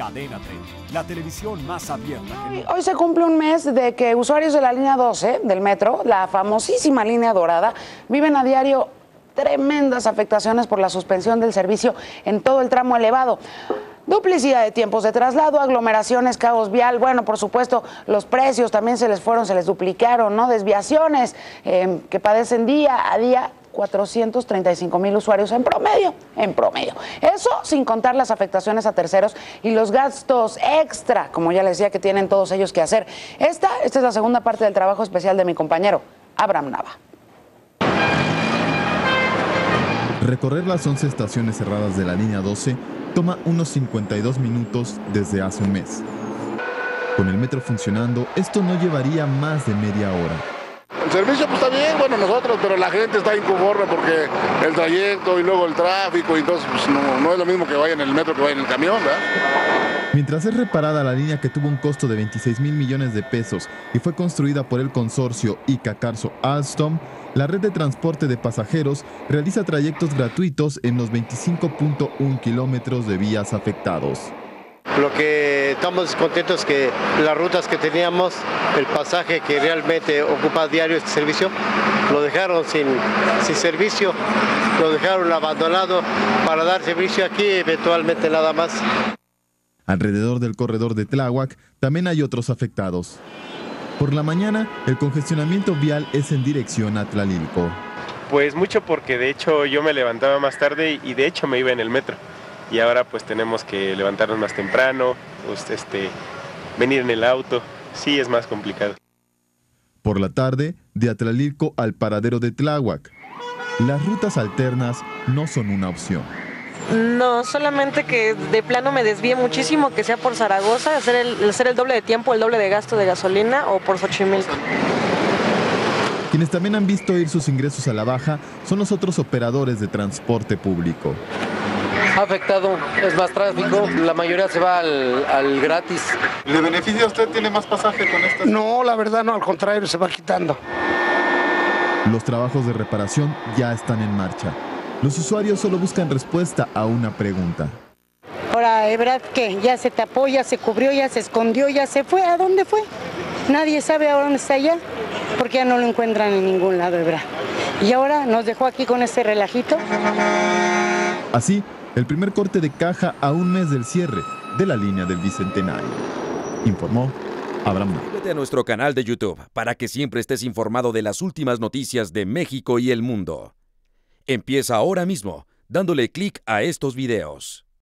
Cadena 30, la televisión más abierta que Hoy se cumple un mes de que usuarios de la línea 12 del metro, la famosísima línea dorada, viven a diario tremendas afectaciones por la suspensión del servicio en todo el tramo elevado. Duplicidad de tiempos de traslado, aglomeraciones, caos vial. Bueno, por supuesto, los precios también se les fueron, se les duplicaron, ¿no? Desviaciones eh, que padecen día a día 435 mil usuarios en promedio, en promedio. Eso sin contar las afectaciones a terceros y los gastos extra, como ya les decía, que tienen todos ellos que hacer. Esta, esta es la segunda parte del trabajo especial de mi compañero, Abraham Nava. Recorrer las 11 estaciones cerradas de la línea 12 toma unos 52 minutos desde hace un mes. Con el metro funcionando, esto no llevaría más de media hora. El servicio pues está bien, bueno, nosotros, pero la gente está inconforme porque el trayecto y luego el tráfico, y entonces pues, no, no es lo mismo que vaya en el metro que vaya en el camión, ¿verdad? Mientras es reparada la línea que tuvo un costo de 26 mil millones de pesos y fue construida por el consorcio Ica Carso Alstom, la red de transporte de pasajeros realiza trayectos gratuitos en los 25.1 kilómetros de vías afectados. Lo que estamos contentos es que las rutas que teníamos, el pasaje que realmente ocupa diario este servicio, lo dejaron sin, sin servicio, lo dejaron abandonado para dar servicio aquí, eventualmente nada más. Alrededor del corredor de Tláhuac también hay otros afectados. Por la mañana, el congestionamiento vial es en dirección a Tlalilco. Pues mucho porque de hecho yo me levantaba más tarde y de hecho me iba en el metro. Y ahora pues tenemos que levantarnos más temprano, pues, este, venir en el auto. Sí, es más complicado. Por la tarde, de Atlalilco al paradero de Tláhuac. Las rutas alternas no son una opción. No, solamente que de plano me desvíe muchísimo, que sea por Zaragoza, hacer el, hacer el doble de tiempo, el doble de gasto de gasolina o por Xochimilco. Quienes también han visto ir sus ingresos a la baja son los otros operadores de transporte público. Ha afectado, es más tráfico, la mayoría se va al, al gratis. ¿Le beneficia a usted? ¿Tiene más pasaje con esta? No, la verdad no, al contrario, se va quitando. Los trabajos de reparación ya están en marcha. Los usuarios solo buscan respuesta a una pregunta. Ahora, Ebrad, ¿qué? Ya se tapó, ya se cubrió, ya se escondió, ya se fue. ¿A dónde fue? Nadie sabe a dónde está ya, porque ya no lo encuentran en ningún lado, Ebrad. Y ahora nos dejó aquí con este relajito. Así, el primer corte de caja a un mes del cierre de la línea del Bicentenario. Informó Abraham. Suscríbete a nuestro canal de YouTube para que siempre estés informado de las últimas noticias de México y el mundo. Empieza ahora mismo dándole clic a estos videos.